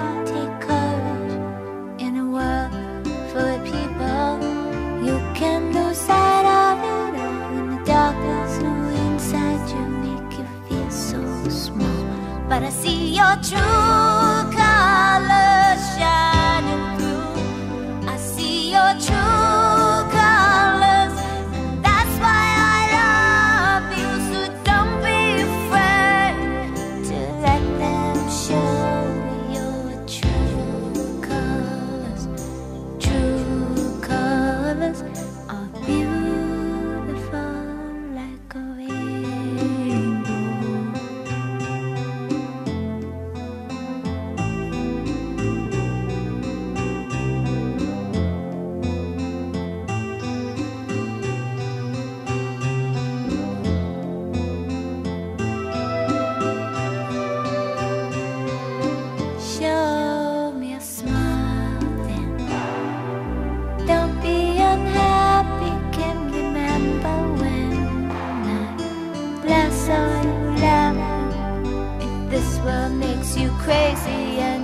to take courage in a world full of people. You can lose sight of it all in the darkness. No inside you make you feel so small. But I see your true colors. what makes you crazy